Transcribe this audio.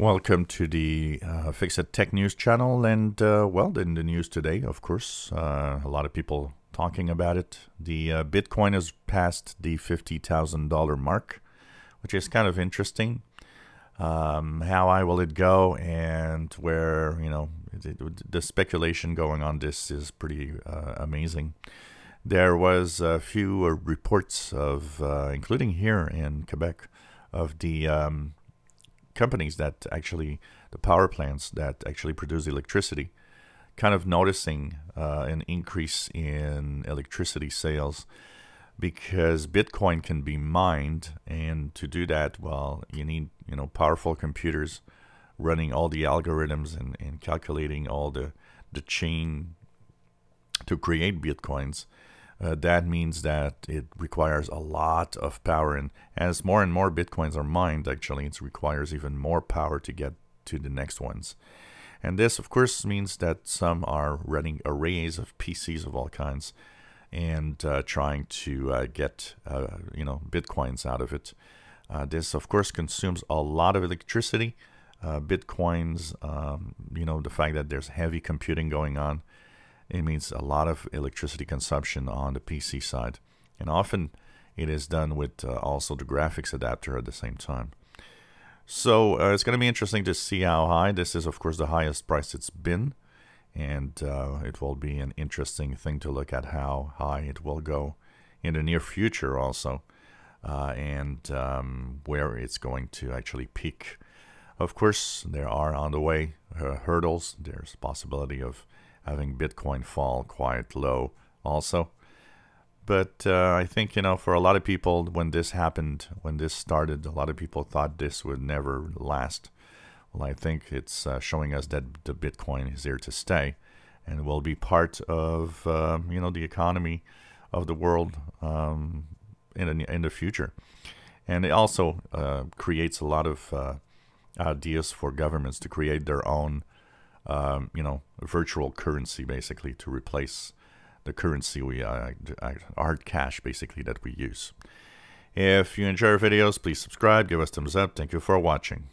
Welcome to the uh, Fixit Tech News channel. And, uh, well, in the news today, of course, uh, a lot of people talking about it. The uh, Bitcoin has passed the $50,000 mark, which is kind of interesting. Um, how high will it go and where, you know, it, the speculation going on this is pretty uh, amazing. There was a few uh, reports of, including here in Quebec, of the um, companies that actually, the power plants that actually produce electricity, kind of noticing uh, an increase in electricity sales because Bitcoin can be mined, and to do that, well, you need you know powerful computers running all the algorithms and, and calculating all the the chain to create bitcoins uh, that means that it requires a lot of power. And as more and more bitcoins are mined, actually, it requires even more power to get to the next ones. And this, of course, means that some are running arrays of PCs of all kinds and uh, trying to uh, get, uh, you know, bitcoins out of it. Uh, this, of course, consumes a lot of electricity. Uh, bitcoins, um, you know, the fact that there's heavy computing going on it means a lot of electricity consumption on the PC side. And often it is done with uh, also the graphics adapter at the same time. So uh, it's going to be interesting to see how high. This is, of course, the highest price it's been. And uh, it will be an interesting thing to look at how high it will go in the near future also. Uh, and um, where it's going to actually peak. Of course, there are on the way uh, hurdles. There's possibility of having Bitcoin fall quite low also. But uh, I think, you know, for a lot of people, when this happened, when this started, a lot of people thought this would never last. Well, I think it's uh, showing us that the Bitcoin is here to stay and will be part of, uh, you know, the economy of the world um, in, the, in the future. And it also uh, creates a lot of uh, ideas for governments to create their own um, you know, virtual currency basically to replace the currency we uh, hard cash basically that we use. If you enjoy our videos, please subscribe, give us thumbs up. Thank you for watching.